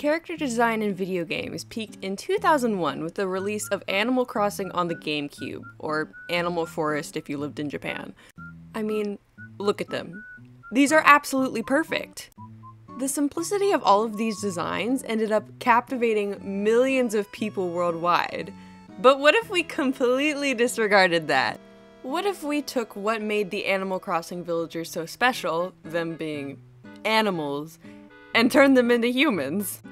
Character design in video games peaked in 2001 with the release of Animal Crossing on the GameCube, or Animal Forest if you lived in Japan. I mean, look at them. These are absolutely perfect. The simplicity of all of these designs ended up captivating millions of people worldwide. But what if we completely disregarded that? What if we took what made the Animal Crossing villagers so special, them being animals, and turn them into humans?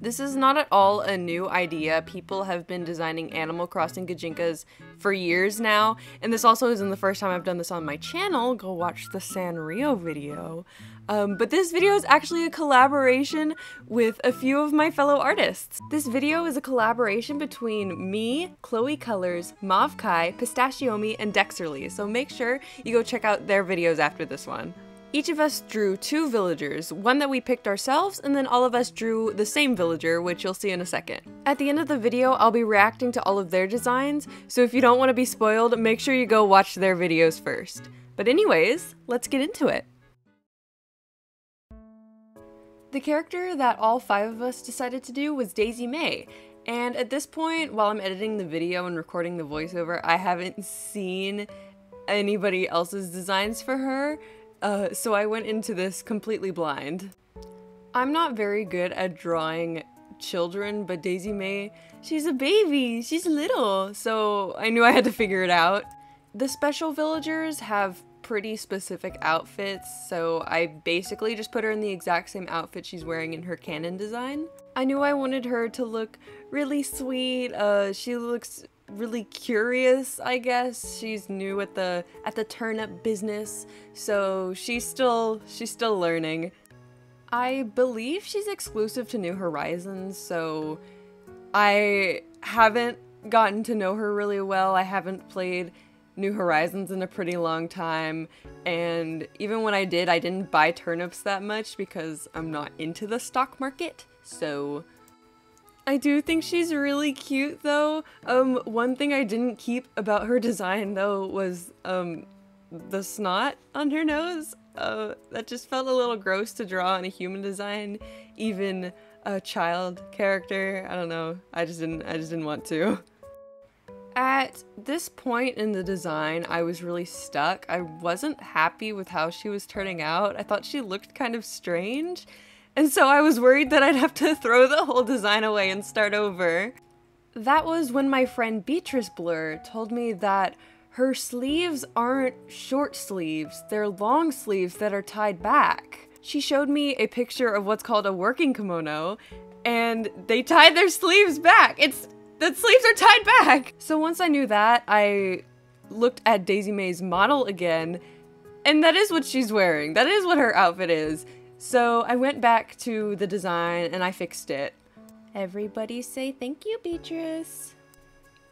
This is not at all a new idea. People have been designing Animal Crossing Gijinkas for years now, and this also isn't the first time I've done this on my channel. Go watch the Sanrio video. Um, but this video is actually a collaboration with a few of my fellow artists. This video is a collaboration between me, Chloe Colors, Mauve Kai, Pistachiomi, and Dexterly, so make sure you go check out their videos after this one. Each of us drew two villagers, one that we picked ourselves, and then all of us drew the same villager, which you'll see in a second. At the end of the video, I'll be reacting to all of their designs, so if you don't want to be spoiled, make sure you go watch their videos first. But anyways, let's get into it. The character that all five of us decided to do was Daisy Mae, and at this point, while I'm editing the video and recording the voiceover, I haven't seen anybody else's designs for her, uh, so I went into this completely blind. I'm not very good at drawing children, but Daisy Mae, she's a baby, she's little, so I knew I had to figure it out. The special villagers have pretty specific outfits, so I basically just put her in the exact same outfit she's wearing in her canon design. I knew I wanted her to look really sweet, uh, she looks really curious, I guess. She's new at the at the turnip business, so she's still she's still learning. I believe she's exclusive to New Horizons, so I haven't gotten to know her really well. I haven't played New Horizons in a pretty long time, and even when I did, I didn't buy turnips that much because I'm not into the stock market. So I do think she's really cute though. Um, one thing I didn't keep about her design though was um, the snot on her nose. Uh, that just felt a little gross to draw on a human design, even a child character. I don't know. I just didn't. I just didn't want to. At this point in the design, I was really stuck. I wasn't happy with how she was turning out. I thought she looked kind of strange. And so I was worried that I'd have to throw the whole design away and start over. That was when my friend Beatrice Blur told me that her sleeves aren't short sleeves, they're long sleeves that are tied back. She showed me a picture of what's called a working kimono, and they tied their sleeves back. It's the sleeves are tied back. So once I knew that, I looked at Daisy Mae's model again, and that is what she's wearing. That is what her outfit is. So I went back to the design and I fixed it. Everybody say thank you, Beatrice.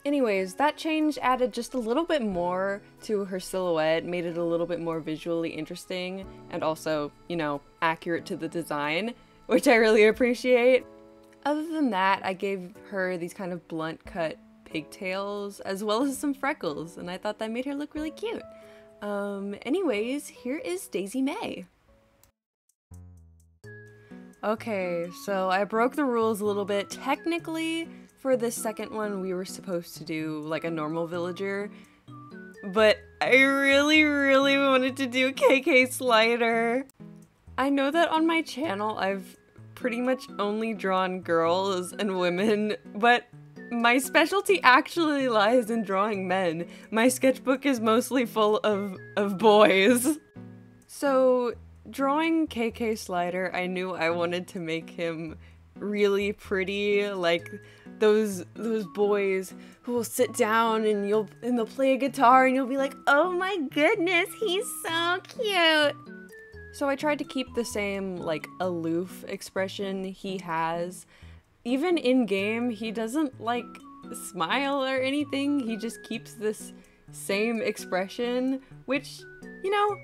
Anyways, that change added just a little bit more to her silhouette, made it a little bit more visually interesting, and also, you know, accurate to the design, which I really appreciate. Other than that, I gave her these kind of blunt cut pigtails, as well as some freckles, and I thought that made her look really cute. Um, anyways, here is Daisy Mae. Okay, so I broke the rules a little bit. Technically, for the second one, we were supposed to do like a normal villager, but I really, really wanted to do KK Slider. I know that on my channel, I've pretty much only drawn girls and women, but my specialty actually lies in drawing men. My sketchbook is mostly full of, of boys. So drawing KK Slider, I knew I wanted to make him really pretty, like those those boys who will sit down and you'll and they'll play a guitar and you'll be like, "Oh my goodness, he's so cute." So I tried to keep the same like aloof expression he has. Even in game, he doesn't like smile or anything. He just keeps this same expression, which, you know,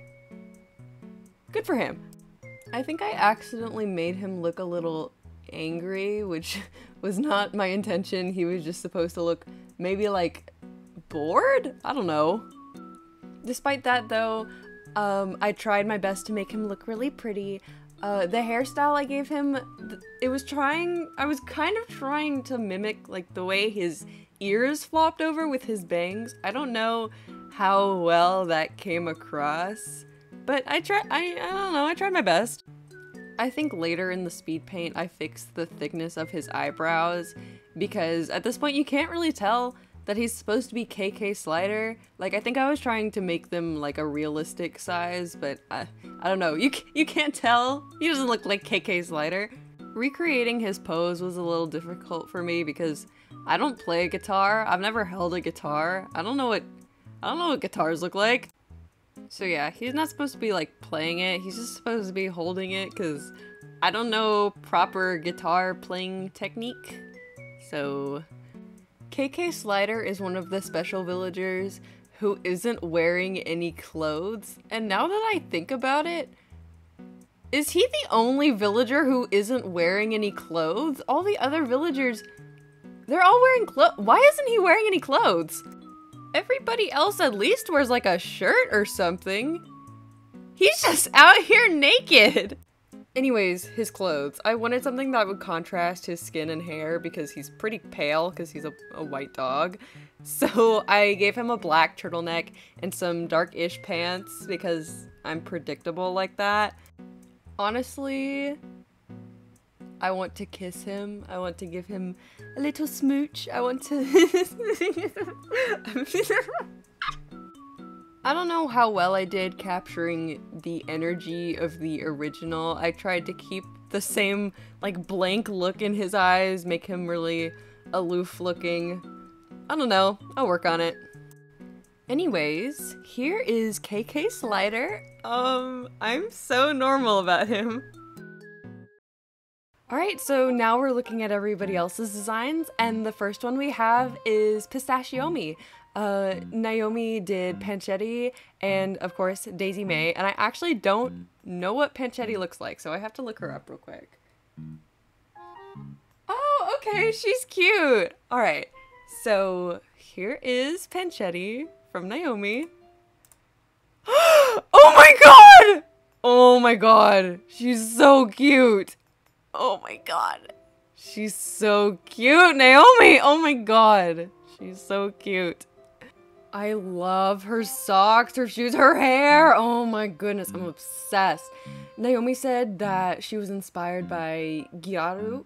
Good for him. I think I accidentally made him look a little angry, which was not my intention. He was just supposed to look maybe like bored? I don't know. Despite that though, um, I tried my best to make him look really pretty. Uh, the hairstyle I gave him, it was trying, I was kind of trying to mimic like the way his ears flopped over with his bangs. I don't know how well that came across, but I try, I, I don't know, I tried my best. I think later in the speed paint I fixed the thickness of his eyebrows because at this point you can't really tell that he's supposed to be KK Slider. Like, I think I was trying to make them like a realistic size, but I, I don't know. You, you can't tell. He doesn't look like KK Slider. Recreating his pose was a little difficult for me because I don't play a guitar. I've never held a guitar. I don't know what, I don't know what guitars look like. So yeah, he's not supposed to be like playing it. He's just supposed to be holding it because I don't know proper guitar playing technique. So KK Slider is one of the special villagers who isn't wearing any clothes. And now that I think about it, is he the only villager who isn't wearing any clothes? All the other villagers, they're all wearing clothes. Why isn't he wearing any clothes? Everybody else at least wears like a shirt or something. He's just out here naked. Anyways, his clothes. I wanted something that would contrast his skin and hair because he's pretty pale because he's a, a, white dog. So I gave him a black turtleneck and some dark-ish pants because I'm predictable like that. Honestly, I want to kiss him. I want to give him a little smooch. I want to... I don't know how well I did capturing the energy of the original. I tried to keep the same like blank look in his eyes, make him really aloof looking. I don't know, I'll work on it. Anyways, here is KK Slider. Um, I'm so normal about him. Alright, so now we're looking at everybody else's designs, and the first one we have is Pistachiomi. Uh, Naomi did Pancetti and, of course, Daisy Mae. And I actually don't know what Pancetti looks like, so I have to look her up real quick. Oh, okay, she's cute. All right, so here is Pancetti from Naomi. oh my god! Oh my god, she's so cute. Oh my god. She's so cute, Naomi! Oh my god. She's so cute. I love her socks, her shoes, her hair. Oh my goodness, I'm obsessed. Naomi said that she was inspired by Gyaru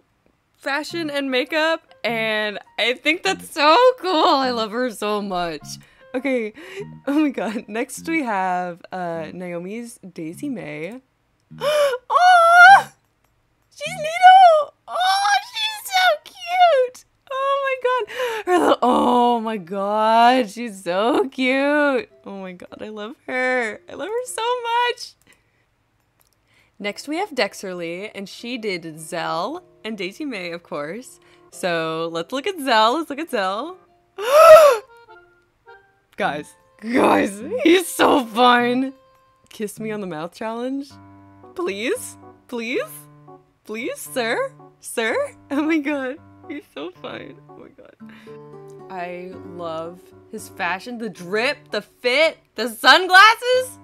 fashion and makeup, and I think that's so cool. I love her so much. Okay, oh my god. Next we have uh, Naomi's Daisy Mae. she's little. Oh, she's so cute. Oh my god. Her little, oh my god. She's so cute. Oh my god. I love her. I love her so much. Next we have Dexterly, and she did Zell and Daisy Mae, of course. So let's look at Zell. Let's look at Zell. guys, guys, he's so fun. Kiss me on the mouth challenge. Please, please, please, sir, sir. Oh my god. He's so fine. Oh my god. I love his fashion, the drip, the fit, the sunglasses.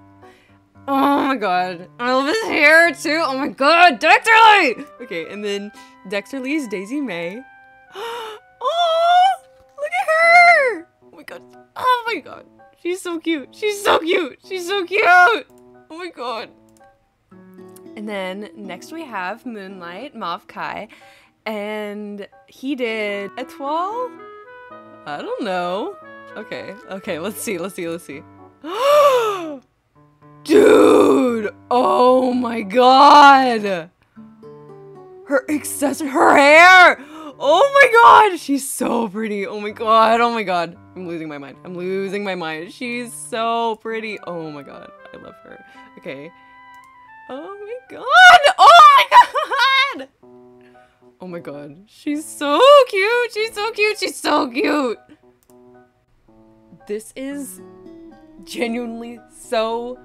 Oh my god. I love his hair too. Oh my god, Dexter Lee! Okay, and then Dexter Lee's Daisy Mae. Oh, look at her! Oh my god. Oh my god. She's so cute. She's so cute. She's so cute. Oh my god. And then next we have Moonlight, Mauve Kai and he did Etoile? I don't know. Okay, okay, let's see, let's see, let's see. Dude! Oh my god! Her accessory, her hair! Oh my god! She's so pretty. Oh my god, oh my god. I'm losing my mind. I'm losing my mind. She's so pretty. Oh my god, I love her. Okay. Oh my god! Oh my god! Oh my god. She's so cute. She's so cute. She's so cute. This is genuinely so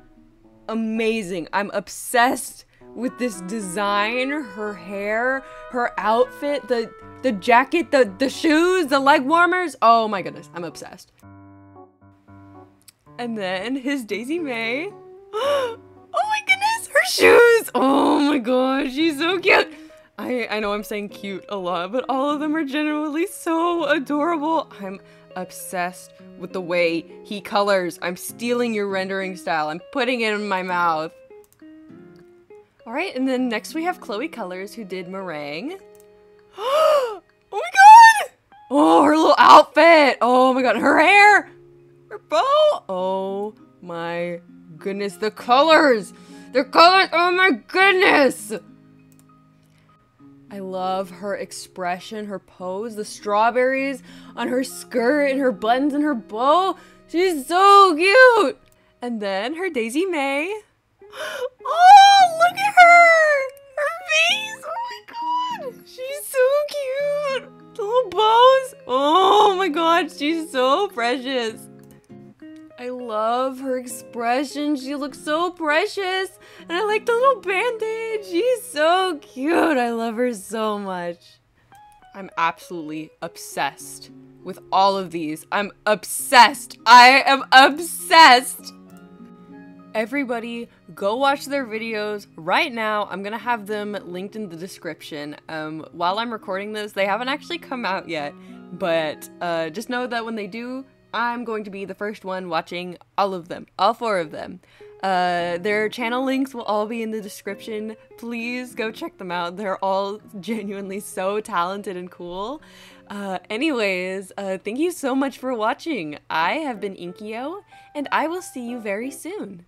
amazing. I'm obsessed with this design, her hair, her outfit, the the jacket, the the shoes, the leg warmers. Oh my goodness, I'm obsessed. And then his Daisy Mae. Oh shoes! Oh my god, she's so cute! I, I know I'm saying cute a lot, but all of them are genuinely so adorable. I'm obsessed with the way he colors. I'm stealing your rendering style. I'm putting it in my mouth. Alright, and then next we have Chloe Colors who did Merengue. oh my god! Oh, her little outfit! Oh my god, her hair! Her bow! Oh my goodness, the colors! The colors! Oh my goodness! I love her expression, her pose, the strawberries on her skirt and her buttons and her bow. She's so cute! And then her Daisy Mae. Oh, look at her! Her face! Oh my god! She's so cute! The little bows! Oh my god, she's so precious! I love her expression. She looks so precious. And I like the little bandage. She's so cute. I love her so much. I'm absolutely obsessed with all of these. I'm obsessed. I am obsessed. Everybody, go watch their videos right now. I'm gonna have them linked in the description. Um, while I'm recording this, they haven't actually come out yet, but uh, just know that when they do, I'm going to be the first one watching all of them, all four of them. Uh, their channel links will all be in the description. Please go check them out. They're all genuinely so talented and cool. Uh, anyways, uh, thank you so much for watching. I have been Inkiio, and I will see you very soon.